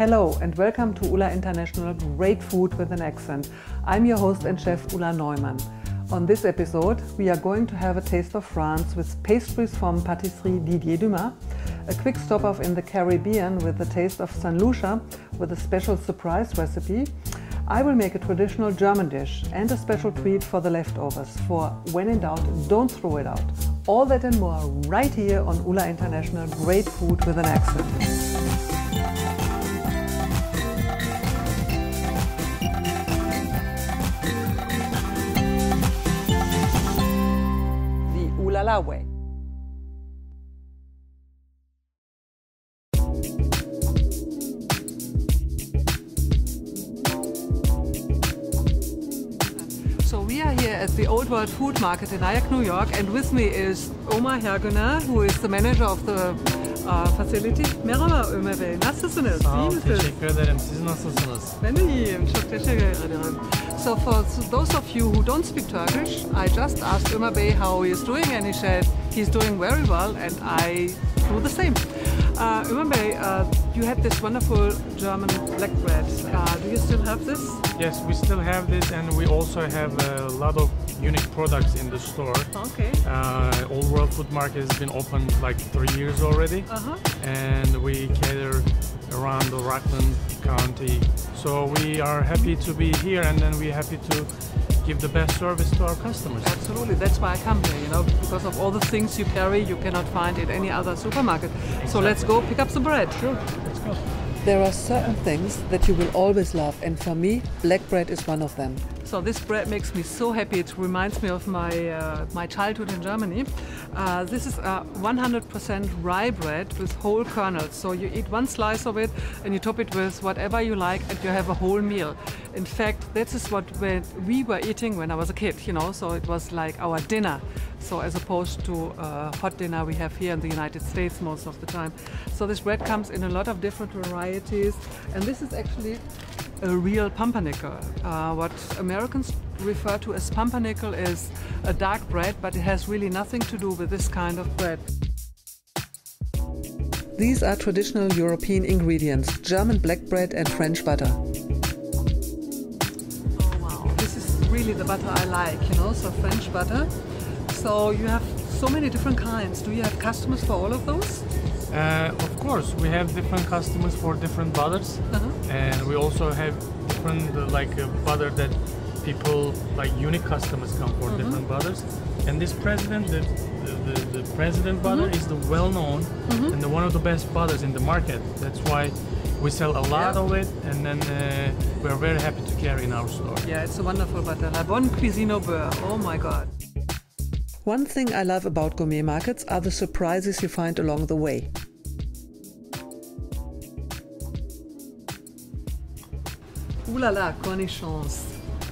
Hello and welcome to Ula International Great Food with an Accent. I'm your host and chef Ula Neumann. On this episode, we are going to have a taste of France with pastries from Patisserie Didier Dumas, a quick stop off in the Caribbean with the taste of St. Lucia with a special surprise recipe. I will make a traditional German dish and a special treat for the leftovers. For when in doubt, don't throw it out. All that and more right here on Ula International Great Food with an Accent. The Ulala. So we are here at the Old World Food Market in Nyack, New York, and with me is Omar Hergüner, who is the manager of the uh, facility. Merhaba Ömer Bey, nasılsınız? Sağ İyi ol, misiniz? teşekkür ederim. Siz nasılsınız? Ben de iyiyim, çok teşekkür ederim. So for those of you who don't speak Turkish, I just asked Ömer Bey how he is doing and he said he's doing very well and I do the same. Uh, Ömer Bey, uh, you had this wonderful German black bread. Uh, do you still have this? Yes, we still have this and we also have a lot of unique products in the store. Okay. Uh, Old World Food Market has been open like three years already Uh-huh. and we cater around the Rockland County. So we are happy to be here and then we're happy to give the best service to our customers. Absolutely, that's why I come here, you know, because of all the things you carry you cannot find in any other supermarket. So let's go pick up some bread. Sure, let's go. There are certain things that you will always love, and for me, black bread is one of them. So this bread makes me so happy. It reminds me of my uh, my childhood in Germany. Uh, this is a 100% rye bread with whole kernels. So you eat one slice of it and you top it with whatever you like, and you have a whole meal. In fact, this is what we were eating when I was a kid. You know, so it was like our dinner. So as opposed to uh, hot dinner we have here in the United States most of the time. So this bread comes in a lot of different varieties, and this is actually a real pumpernickel. Uh, what Americans refer to as pumpernickel is a dark bread, but it has really nothing to do with this kind of bread. These are traditional European ingredients German black bread and French butter. Oh wow, this is really the butter I like, you know, so French butter. So you have so many different kinds. Do you have customers for all of those? Uh, of course, we have different customers for different butters, Uh-huh. and we also have different uh, like uh, butter that people like unique customers come for Mm-hmm. different butters. And this president, the the, the, the president butter Mm-hmm. is the well-known and the one of the best butters in the market. That's why we sell a lot Yeah. of it, and then uh, we are very happy to carry in our store. Yeah, it's a wonderful butter. La Bonne Cuisine au beurre. Oh my god. One thing I love about gourmet markets are the surprises you find along the way. Ooh la la, cornichons.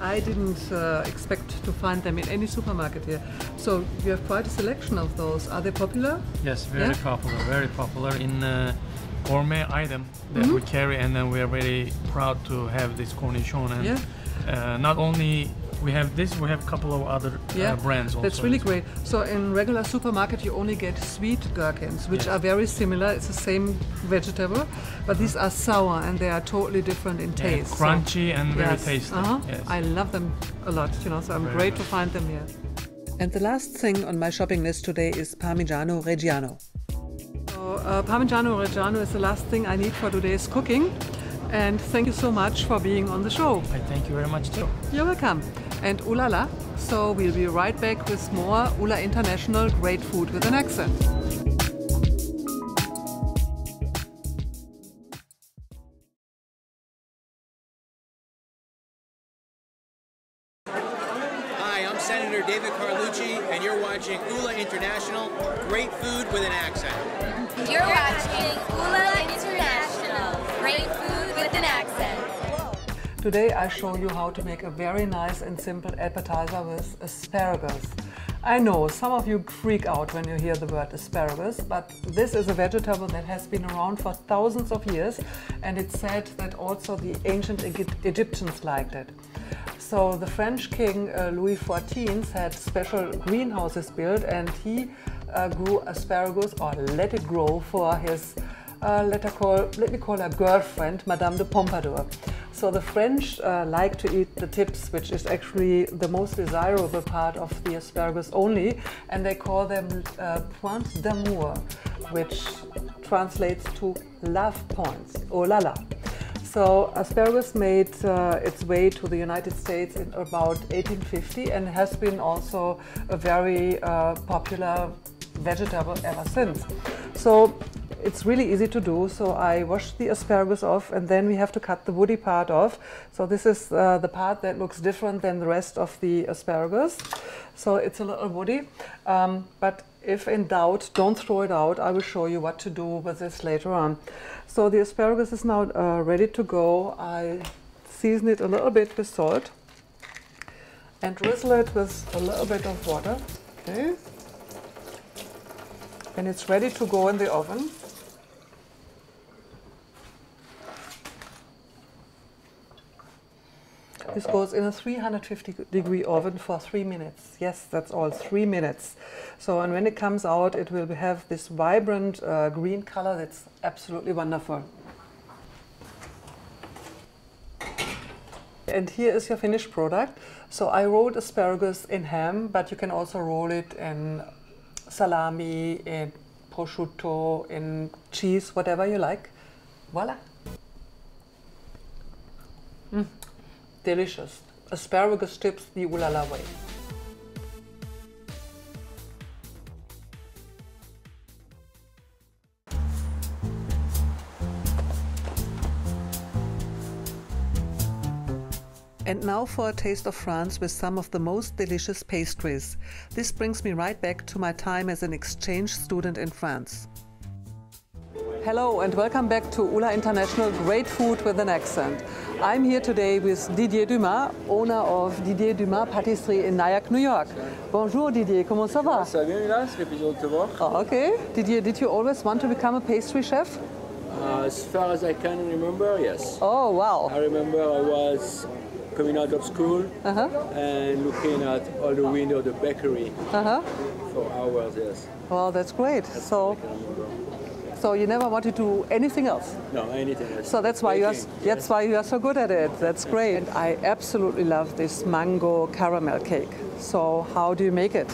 I didn't uh, expect to find them in any supermarket here. So you have quite a selection of those. Are they popular? Yes, very Yeah? popular, very popular in uh, gourmet item that Mm-hmm. we carry, and then we are very proud to have this cornichon. And Yeah. uh, not only we have this, we have a couple of other Yeah, uh, brands also. That's really great. So in regular supermarket, you only get sweet gherkins, which Yes. are very similar. It's the same vegetable, but these are sour and they are totally different in Yeah, taste. So- crunchy and very yes, tasty. uh-huh. Yes. I love them a lot. You know, so I'm Very great to find them here. And the last thing on my shopping list today is Parmigiano Reggiano. So, uh, Parmigiano Reggiano is the last thing I need for today's cooking. And thank you so much for being on the show. I thank you very much too. You're welcome. And ulala. So we'll be right back with more Ula International Great Food with an Accent. Show you how to make a very nice and simple appetizer with asparagus. I know some of you freak out when you hear the word asparagus, but this is a vegetable that has been around for thousands of years and it's said that also the ancient Egyptians liked it. So the French king uh, Louis XIV had special greenhouses built and he uh, grew asparagus or let it grow for his uh, let, call, let me call her girlfriend, Madame de Pompadour. So the French uh, like to eat the tips, which is actually the most desirable part of the asparagus only, and they call them uh, d'amour, which translates to love points, oh la la. So asparagus made uh, its way to the United States in about 1850 and has been also a very uh, popular vegetable ever since. So it's really easy to do. So I wash the asparagus off and then we have to cut the woody part off. So this is uh, the part that looks different than the rest of the asparagus. So it's a little woody. Um, but if in doubt, don't throw it out. I will show you what to do with this later on. So the asparagus is now uh, ready to go. I season it a little bit with salt and drizzle it with a little bit of water. Okay. And it's ready to go in the oven. This goes in a 350 degree oven for three minutes. Yes, that's all, three minutes. So, and when it comes out, it will have this vibrant uh, green color that's absolutely wonderful. And here is your finished product. So I rolled asparagus in ham, but you can also roll it in salami, in prosciutto, in cheese, whatever you like. Voila. Mm delicious. Asparagus tips the ooh la la way. And now for a taste of France with some of the most delicious pastries. This brings me right back to my time as an exchange student in France. Hello and welcome back to Ula International Great Food with an Accent. I'm here today with Didier Dumas, owner of Didier Dumas Patisserie in Nyack, New York. Bonjour Didier, comment ça va? Ça va bien, là, c'est plaisir de te voir. Oh, okay. Didier, did you always want to become a pastry chef? Uh, as far as I can remember, yes. Oh, wow. I remember I was coming out of school uh -huh. and looking at all the window of the bakery uh -huh. for hours, yes. Well, that's great. That's so so you never wanted to do anything else? No, anything else. So that's why you are that's why you are so good at it. That's great. And I absolutely love this mango caramel cake. So how do you make it?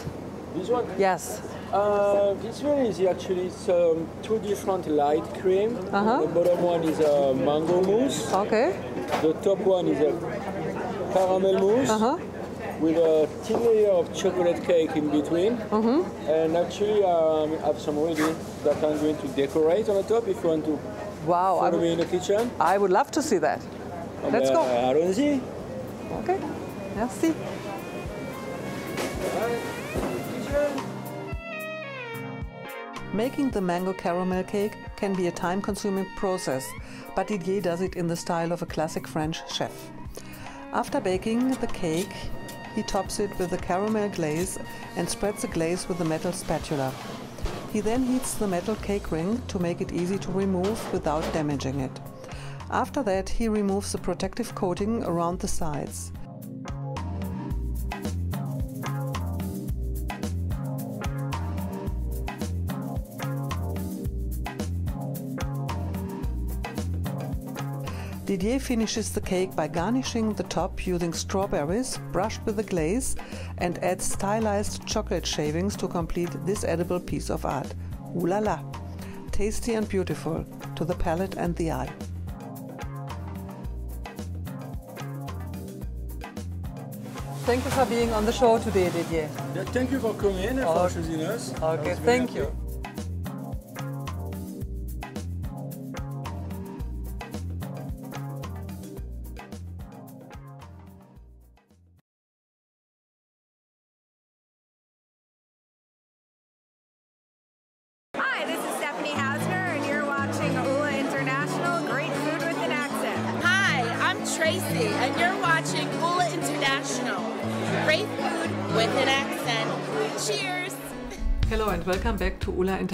This one? Yes. Uh, this one is actually um, two different light cream. Uh-huh. The bottom one is a mango mousse. Okay. The top one is a caramel mousse. Uh-huh with a thin layer of chocolate cake in between. Mm-hmm. And actually, um, I have some ready that I'm going to decorate on the top if you want to wow, follow me in the kitchen. I would love to see that. Let's go. Allons-y. Okay. Merci. Making the mango caramel cake can be a time consuming process, but Didier does it in the style of a classic French chef. After baking the cake, he tops it with a caramel glaze and spreads the glaze with a metal spatula. He then heats the metal cake ring to make it easy to remove without damaging it. After that, he removes the protective coating around the sides. Didier finishes the cake by garnishing the top using strawberries brushed with the glaze and adds stylized chocolate shavings to complete this edible piece of art. Ooh la la! Tasty and beautiful to the palate and the eye. Thank you for being on the show today, Didier. Yeah, thank you for coming and for oh, choosing us. Okay, thank you.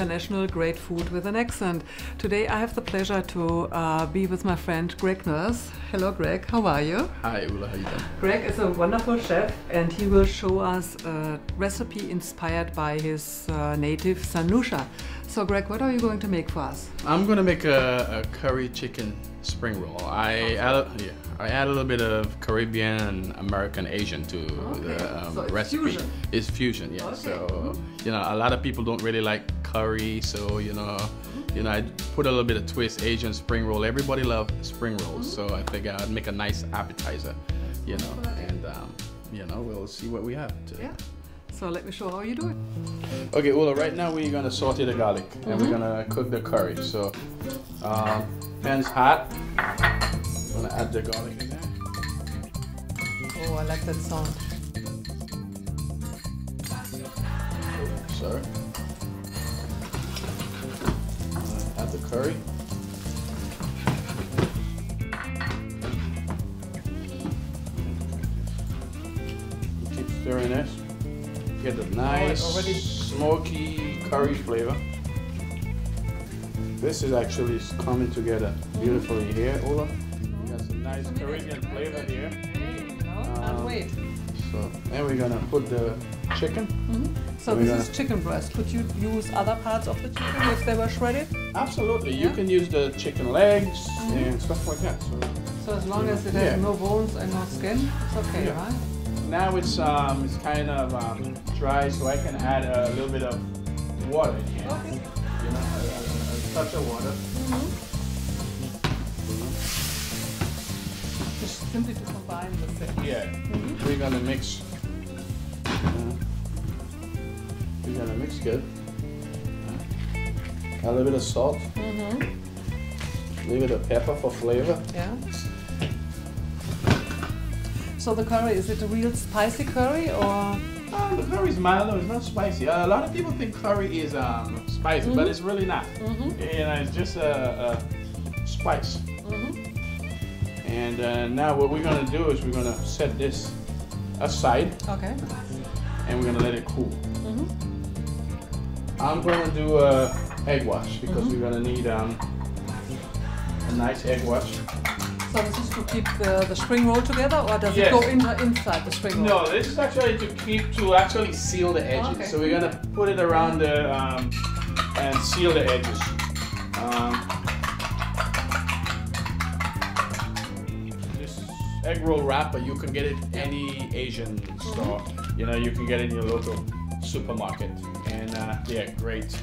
International Great Food with an Accent. Today I have the pleasure to uh, be with my friend Greg Nurse. Hello Greg, how are you? Hi Ula, how you doing? Greg is a wonderful chef and he will show us a recipe inspired by his uh, native St. Lucia. So Greg, what are you going to make for us? I'm going to make a, a curry chicken spring roll. I add, a, yeah, I add a little bit of Caribbean and American Asian to Okay. the um, So it's recipe. fusion. It's fusion, yeah. Okay. So you know, a lot of people don't really like curry, so you know, you know, I put a little bit of twist Asian spring roll. Everybody loves spring rolls, so I think I'd make a nice appetizer, you know, and um, you know, we'll see what we have. To. Yeah. So let me show how you do it. Okay, Ula, right now we're gonna saute the garlic and we're gonna cook the curry. So, um, pan's hot. I'm gonna add the garlic in there. Oh, I like that sound. Sorry. Curry. Keep stirring this. Get the nice smoky curry flavor. This is actually coming together beautifully here, Ola. You got some nice Caribbean flavor here. Um, wait. So, and we're gonna put the chicken. So this gonna- is chicken breast. Could you use other parts of the chicken if they were shredded? Absolutely, you can use the chicken legs and stuff like that. So So as long as it Yeah. has no bones and no skin, it's okay, Yeah. right? now it's um it's kind of um, dry, so I can add a little bit of water in here. Okay. You know, a, a, a touch of water. Just simply to combine the thing. Yeah, Mm-hmm. we're gonna mix. uh, we're gonna mix good. A little bit of salt. Mm-hmm. A little bit of pepper for flavor. Yeah. So the curry, is it a real spicy curry or? Uh, the is mild, it's not spicy. Uh, a lot of people think curry is um, spicy, but it's really not. Mm-hmm. You know, it's just a, a spice. Mm-hmm. And uh, now what we're gonna do is we're gonna set this aside Okay. and we're gonna let it cool. I'm gonna do a egg wash because we're gonna need um, a nice egg wash. So this is to keep the, the spring roll together or does Yes. it go in, the, inside the spring roll? No, this is actually to keep to actually seal the edges. Okay. So we're gonna put it around the um, and seal the edges. Um, this egg roll wrapper, you can get it any Asian store. You know, you can get it in your local supermarket, and uh, yeah, great.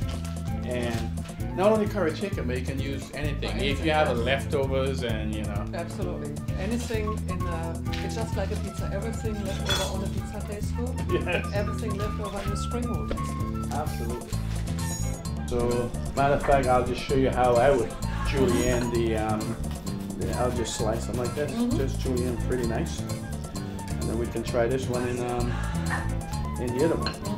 And not only curry chicken, but you can use anything. If you have yes. leftovers and you know, Absolutely. Anything in a, it's just like a pizza. Everything left over on a pizza tastes good. yes. Everything left over in a spring roll tastes good. Absolutely. So, matter of fact, I'll just show you how I would julienne the, um, the I'll just slice them like this, just julienne pretty nice. And then we can try this one in, um, in the other one.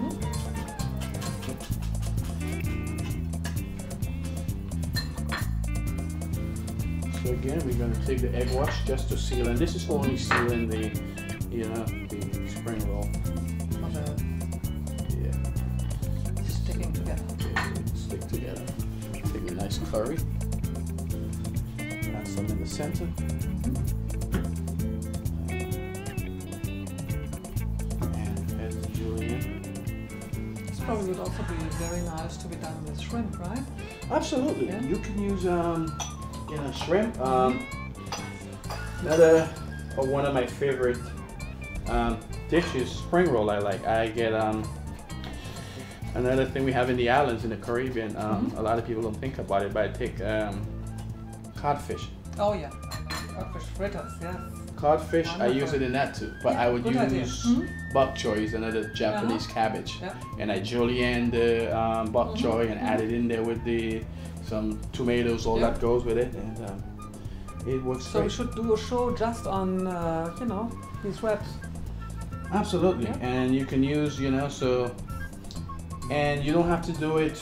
So again, we're gonna take the egg wash just to seal, and this is only sealing the, you know, the spring roll. A Yeah. sticking together. stick together. Take a nice curry. Add some in the center. And add the julienne. This probably would also be very nice to be done with shrimp, right? Absolutely. Yeah. You can use um, you know, shrimp. Um, another or one of my favorite um, dishes, spring roll. I like. I get um, another thing we have in the islands in the Caribbean. Um, A lot of people don't think about it, but I take um, codfish. Oh yeah. Codfish fritters, yes. Codfish, I use it in that too, but I would idea. use Mhm. bok choy, is another Japanese cabbage, Yeah. and I julienne the um, bok Mhm. choy and add it in there with the some tomatoes, all Yeah. that goes with it, and um, it works So we should do a show just on, uh, you know, these wraps. Absolutely, Yeah. and you can use, you know, so, and you don't have to do it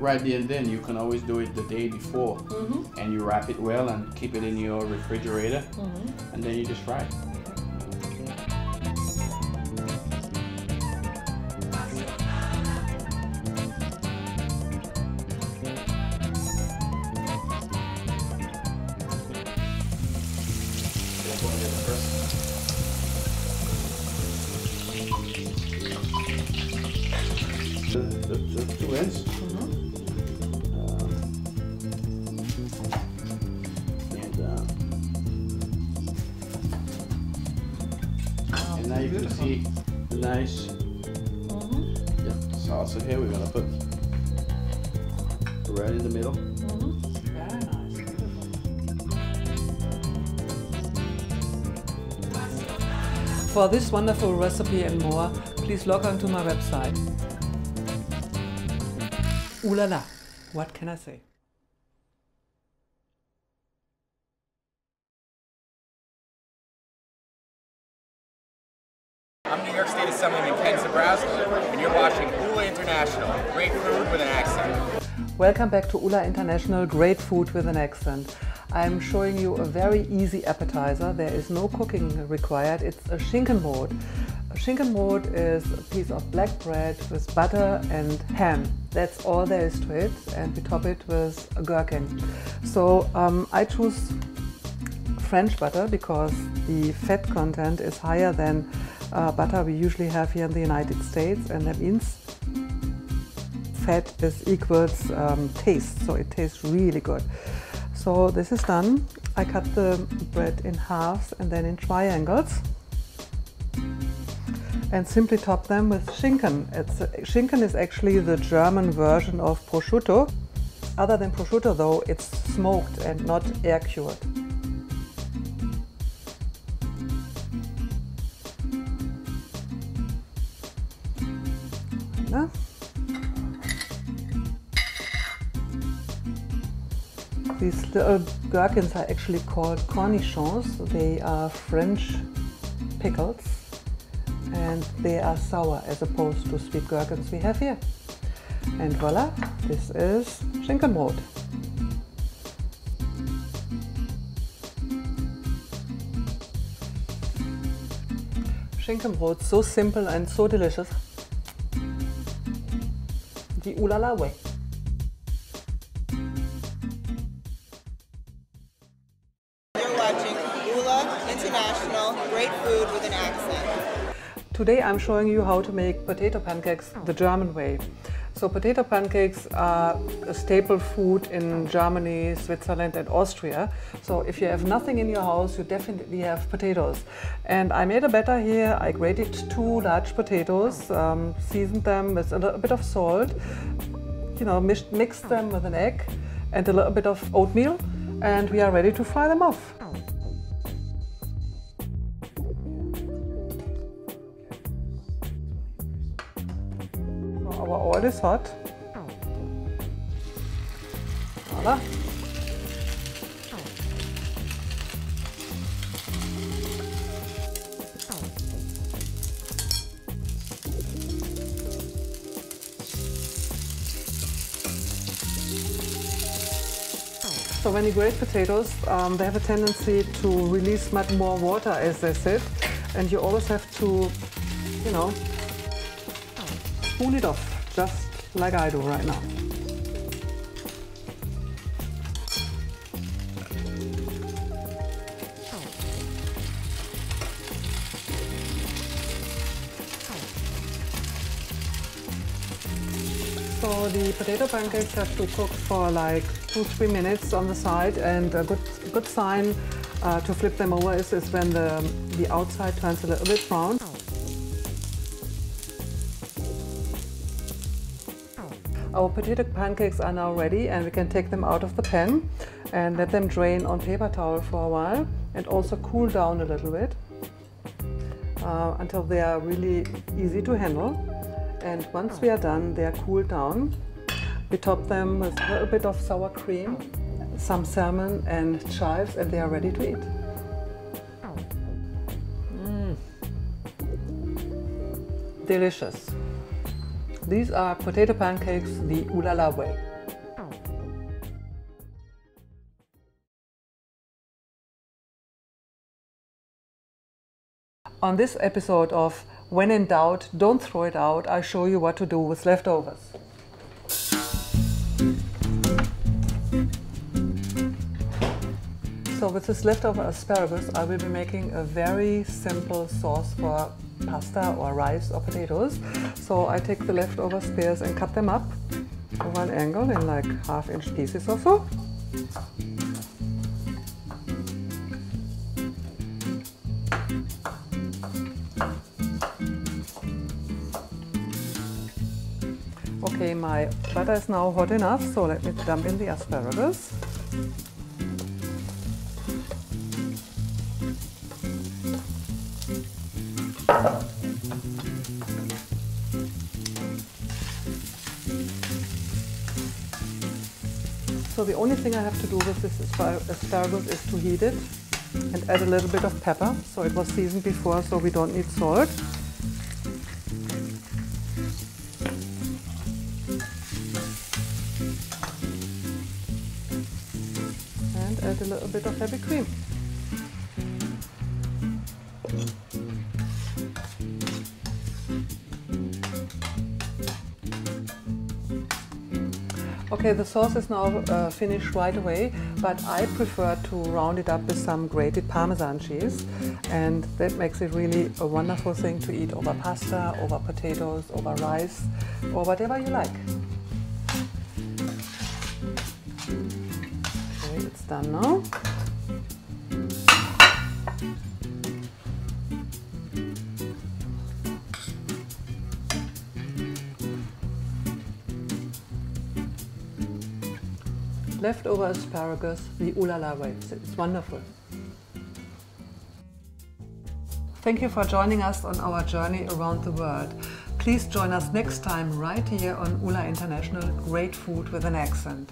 right there and then. You can always do it the day before, Mm-hmm. and you wrap it well and keep it in your refrigerator, Mm-hmm. and then you just fry it. For this wonderful recipe and more, please log on to my website. Ooh la la, what can I say? I'm New York State Assemblyman Ken Zebrowski, and you're watching ULA International, great food with an accent. Welcome back to Ula International Great Food with an Accent. I'm showing you a very easy appetizer. There is no cooking required. It's a Schinkenbrot. A Schinkenbrot is a piece of black bread with butter and ham. That's all there is to it, and we top it with a gherkin. So um, I choose French butter because the fat content is higher than uh, butter we usually have here in the United States, and that means fat is equals um, taste, so it tastes really good. So this is done. I cut the bread in halves and then in triangles and simply top them with Schinken. It's, Schinken is actually the German version of prosciutto. Other than prosciutto though, it's smoked and not air cured. Na? These little gherkins are actually called cornichons. They are French pickles and they are sour as opposed to sweet gherkins we have here. And voila, this is Schinkenbrot. Schinkenbrot, so simple and so delicious. The Ulala way. Today I'm showing you how to make potato pancakes the German way. So potato pancakes are a staple food in Germany, Switzerland and Austria. So if you have nothing in your house, you definitely have potatoes. And I made a batter here. I grated two large potatoes, um, seasoned them with a little bit of salt, you know, mixed, mixed them with an egg and a little bit of oatmeal. And we are ready to fry them off. Hot. Voila. So when you grate potatoes, um, they have a tendency to release much more water as they sit, and you always have to, you know, spoon it off, just like I do right now. So the potato pancakes have to cook for like two, three minutes on the side and a good, good sign uh, to flip them over is, is when the, the outside turns a little bit brown. Our potato pancakes are now ready and we can take them out of the pan and let them drain on paper towel for a while and also cool down a little bit uh, until they are really easy to handle. And once we are done, they are cooled down. We top them with a little bit of sour cream, some salmon and chives and they are ready to eat. Mm. Delicious. These are potato pancakes the Ulala way. On this episode of When in Doubt, Don't Throw It Out, I show you what to do with leftovers. So with this leftover asparagus, I will be making a very simple sauce for pasta or rice or potatoes. So I take the leftover spears and cut them up over an angle in like half inch pieces or so. Okay, my butter is now hot enough, so let me dump in the asparagus. The only thing I have to do with this asparagus is to heat it and add a little bit of pepper. So it was seasoned before, so we don't need salt. Okay, the sauce is now uh, finished right away, but I prefer to round it up with some grated Parmesan cheese, and that makes it really a wonderful thing to eat over pasta, over potatoes, over rice, or whatever you like. Okay, it's done now. Leftover asparagus, the Ulala way. It's wonderful. Thank you for joining us on our journey around the world. Please join us next time right here on ULA International, Great Food with an Accent.